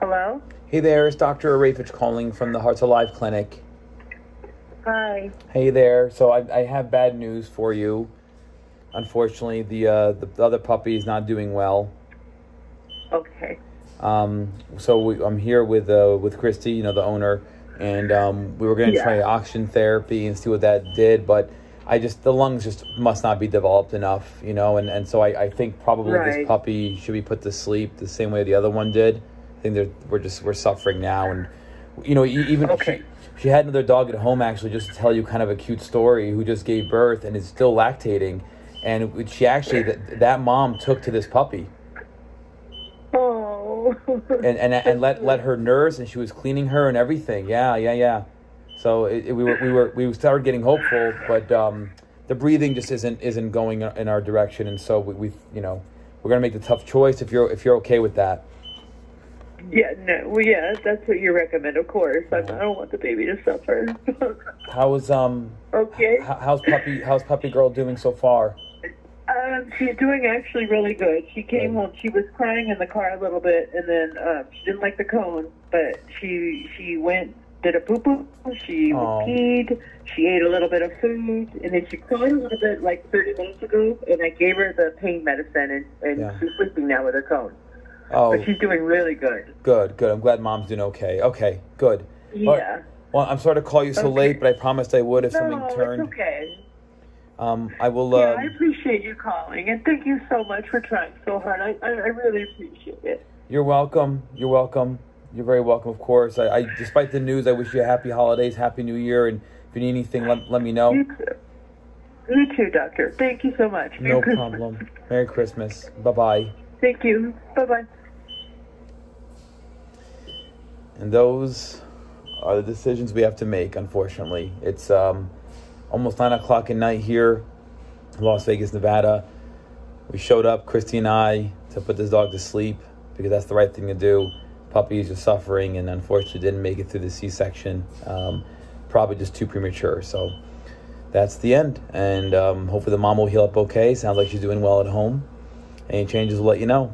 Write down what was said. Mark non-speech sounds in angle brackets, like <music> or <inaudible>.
Hello? Hey there, it's Dr. Arafich calling from the Hearts Alive Clinic. Hi. Hey there. So I, I have bad news for you. Unfortunately, the uh, the, the other puppy is not doing well. Okay. Um, so we, I'm here with uh, with Christy, you know, the owner, and um, we were going to Yeah. try oxygen therapy and see what that did, but I just the lungs just must not be developed enough, you know, and, and so I, I think probably this puppy should be put to sleep the same way the other one did. I think they're, we're just we're suffering now, and you know, even Okay. she, she had another dog at home actually, just to tell you kind of a cute story, who just gave birth and is still lactating, and she actually that that mom took to this puppy Oh. and and, and let let her <laughs> nurse and she was cleaning her and everything. Yeah, yeah, yeah. So it, it- we were we were we started getting hopeful, but um, the breathing just isn't isn't going in our direction, and so we, we you know we're gonna make the tough choice if you're if you're okay with that. Yeah, no. Well, yeah, that's what you recommend, of course. I, I don't want the baby to suffer. <laughs> How's um okay. how, how's puppy how's puppy girl doing so far? Um, she's doing actually really good. She came home. She was crying in the car a little bit, and then um, she didn't like the cone, but she she went did a poo poo. She peed. She ate a little bit of food, and then she cried a little bit like 30 minutes ago. And I gave her the pain medicine, and, and Yeah. she's sleeping now with her cone. Oh, But she's doing really good. good, good. I'm glad mom's doing okay. Okay, good. Yeah. Well, I'm sorry to call you so Okay. late, but I promised I would if No, something turned. it's okay. Um, I will. Yeah, Um, I appreciate you calling, and thank you so much for trying so hard. I, I, I really appreciate it. You're welcome. You're welcome. You're very welcome, of course. I, I despite the news, I wish you a happy holidays, happy new year, and if you need anything, let, let me know. You too. You too, Doctor. Thank you so much. No Christmas. problem. Merry Christmas. Bye bye. Thank you. Bye bye. And those are the decisions we have to make. Unfortunately, it's um, almost nine o'clock at night here, in Las Vegas, Nevada. We showed up, Christy and I, to put this dog to sleep because that's the right thing to do. Puppy is just suffering, and unfortunately didn't make it through the C-section. Um, probably just too premature. So that's the end. And um, hopefully the mom will heal up okay. Sounds like she's doing well at home. Any changes, we'll let you know.